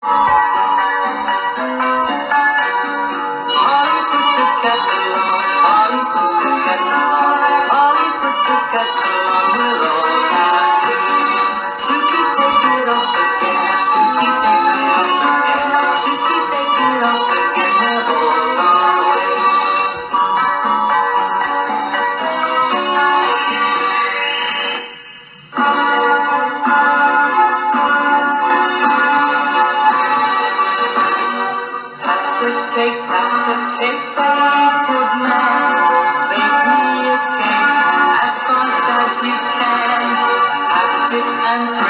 On. Polly to cake, not to cake. Bake me a cake as fast as you can. It and